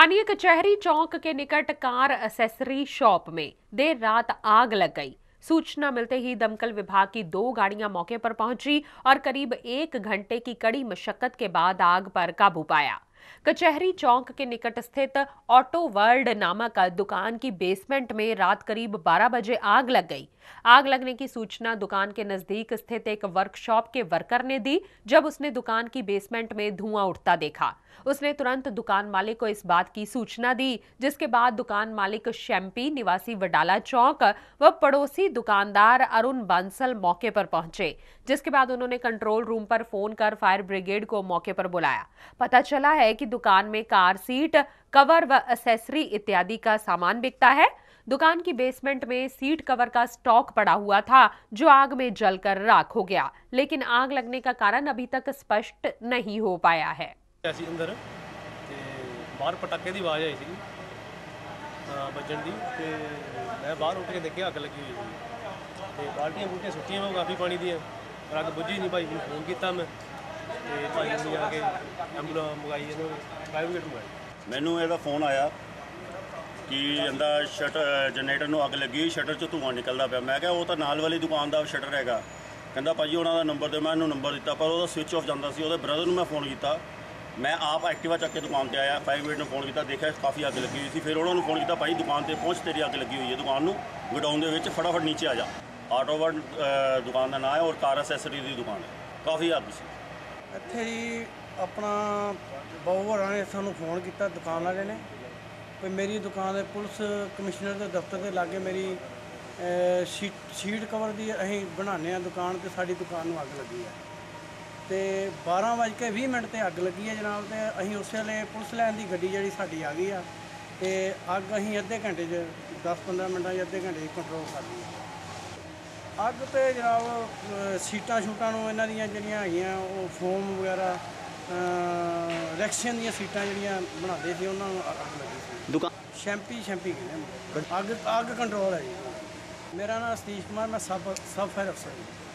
स्थानीय कचहरी चौक के निकट कार एसेसरी शॉप में देर रात आग लग गई। सूचना मिलते ही दमकल विभाग की दो गाड़ियाँ मौके पर पहुँची और करीब एक घंटे की कड़ी मशक्कत के बाद आग पर काबू पाया। कचहरी चौक के निकट स्थित ऑटो वर्ल्ड नामक दुकान की बेसमेंट में रात करीब 12 बजे आग लग गई। आग लगने की सूचना दुकान के नज़दीक स्थित एक वर्कशॉप के वर्कर ने दी, जब उसने दुकान की बेसमेंट में धुआँ उठता देखा। उसने तुरंत दुकान मालिक को इस बात की सूचना दी, जिसके बाद दुकान मालिक शैम्पी निवासी वडाला चौक व पड़ोसी दुकानदार अरुण बांसल मौके पर पहुँचे, जिसके बाद उन्होंने कंट्रोल रूम पर फ़ोन कर फायर ब्रिगेड को मौके पर बुलाया। पता चला है कि दुकान में कार सीट कवर व एसेसरी इत्यादि का सामान बिकता है दुकान की बेसमेंट में सीट कवर का स्टॉक पड़ा हुआ था जो आग में जलकर राख हो गया लेकिन आग लगने का कारण अभी तक स्पष्ट नहीं हो पाया है ਗਿਆ ਸੀ ਅੰਦਰ ਤੇ ਬਾਹਰ ਪਟਾਕੇ ਦੀ ਆਵਾਜ਼ ਆਈ ਸੀ ਵੱਜਣ ਦੀ ਤੇ ਮੈਂ ਬਾਹਰ ਉੱਠ ਕੇ ਦੇਖਿਆ ਅੱਗ ਲੱਗੀ ਹੋਈ ਸੀ ਤੇ ਬਾਲਟੀਆਂ ਬੂਟੀਆਂ ਸੁੱਟੀਆਂ ਮੈਂ ਕਾਫੀ ਪਾਣੀ ਦੀਆਂ ਪਰ ਅੱਗ ਬੁੱਝੀ ਨਹੀਂ ਭਾਈ ਨੂੰ ਫੋਨ ਕੀਤਾ ਮੈਂ ਤੇ ਭਾਈ ਨੇ ਆ ਕੇ ਐਂਬੂਲੈਂਸ ਮੰਗਾਈ ਇਹਨੂੰ ਫਾਇਰ ਮੰਗਾਈ ਮੈਨੂੰ ਇਹਦਾ ਫੋਨ ਆਇਆ ਕਿ ਇਹਦਾ ਸ਼ਟਰ ਜਨਰੇਟਰ ਨੂੰ ਅੱਗ ਲੱਗੀ ਸ਼ਟਰ 'ਚ ਧੂੰਆਂ ਨਿਕਲਦਾ ਪਿਆ। ਮੈਂ ਕਿਹਾ, ਉਹ ਤਾਂ ਨਾਲ ਵਾਲੀ ਦੁਕਾਨ ਦਾ ਸ਼ਟਰ ਹੈਗਾ। ਕਹਿੰਦਾ, ਭਾਜੀ, ਉਹਨਾਂ ਦਾ ਨੰਬਰ ਦਿਓ। ਮੈਂ ਇਹਨੂੰ ਨੰਬਰ ਦਿੱਤਾ, ਪਰ ਉਹਦਾ ਸਵਿਚ ਆਫ ਜਾਂਦਾ ਸੀ। ਉਹਦੇ ਬ੍ਰਦਰ ਨੂੰ ਮੈਂ ਫੋਨ ਕੀਤਾ। ਮੈਂ ਆਪ ਐਕਟਿਵਾ ਚੱਕ ਕੇ ਦੁਕਾਨ ਤੇ ਆਇਆ। ਫਾਇਰ ਬ੍ਰਿਗੇਡ ਨੂੰ ਫੋਨ ਕੀਤਾ, ਦੇਖਿਆ ਕਾਫੀ ਅੱਗ ਲੱਗੀ ਹੋਈ ਸੀ। ਫਿਰ ਉਹਨਾਂ ਨੂੰ ਫੋਨ ਕੀਤਾ, ਭਾਈ, ਦੁਕਾਨ ਤੇ ਪਹੁੰਚ, ਤੇਰੀ ਅੱਗ ਲੱਗੀ ਹੋਈ ਹੈ ਦੁਕਾਨ ਨੂੰ। ਗਡਾਊਨ ਦੇ ਵਿੱਚ ਫਟਾਫਟ ਨੀਚੇ ਆ ਜਾ। ਆਟੋਵਰ ਦੁਕਾਨ ਦਾ ਨਾਮ ਹੈ ਔਰ ਕਾਰ ਅਸੈਸਰੀ ਦੀ ਦੁਕਾਨ ਹੈ। ਕਾਫੀ ਅੱਗ ਸੀ। ਇੱਥੇ ਜੀ ਆਪਣਾ ਬਹੁ ਹੋਰਾਂ ਨੇ, ਸਾਨੂੰ ਫੋਨ ਕੀਤਾ ਦੁਕਾਨ ਵਾਲੇ ਨੇ ਵੀ ਮੇਰੀ ਦੁਕਾਨ ਦੇ ਪੁਲਿਸ ਕਮਿਸ਼ਨਰ ਦੇ ਦਫ਼ਤਰ ਦੇ ਲਾਗੇ ਮੇਰੀ ਸ਼ੀਟ ਸ਼ੀਟ ਕਵਰ ਦੀ ਅਸੀਂ ਬਣਾਉਂਦੇ ਆ ਦੁਕਾਨ ਤੇ ਸਾਡੀ ਦੁਕਾਨ ਨੂੰ ਅੱਗ ਲੱਗੀ ਹੈ ਤੇ 12 ਵੱਜ ਕੇ 20 ਮਿੰਟ ਤੇ ਅੱਗ ਲੱਗੀ ਹੈ ਜਨਾਬ ਤੇ ਅਸੀਂ ਉਸੇ ਵੇਲੇ ਪੁਲਿਸ ਲੈਣ ਦੀ ਗੱਡੀ ਜਿਹੜੀ ਸਾਡੀ ਆ ਗਈ ਆ ਤੇ ਅੱਗ ਅਸੀਂ ਅੱਧੇ ਘੰਟੇ 'ਚ 10-15 ਮਿੰਟਾਂ 'ਚ ਅੱਧੇ ਘੰਟੇ 'ਚ ਕੰਟਰੋਲ ਕਰ ਲਈ ਹੈ। ਅੱਗ ਤੇ ਜਨਾਬ ਸੀਟਾਂ ਸ਼ੂਟਾਂ ਨੂੰ ਇਹਨਾਂ ਦੀਆਂ ਜਿਹੜੀਆਂ ਹੈਗੀਆਂ ਉਹ ਫੋਮ ਵਗੈਰਾ ਰੈਕਸ਼ਨ ਦੀਆਂ ਸੀਟਾਂ ਜਿਹੜੀਆਂ ਬਣਾਉਂਦੇ ਸੀ ਉਹਨਾਂ ਨੂੰ ਅੱਗ ਲੱਗੀ ਸੀ। ਦੁਕਾਨ ਸ਼ੈਂਪੀ ਸ਼ੈਂਪੀ ਕਹਿੰਦੇ ਅੱਗ ਅੱਗ ਕੰਟਰੋਲ ਹੈ ਜੀ। ਮੇਰਾ ਨਾਮ ਸਤੀਸ਼ ਕੁਮਾਰ ਮੈਂ ਸਬ ਸਬ ਫਾਇਰ ਅਫਸਰ ਹਾਂ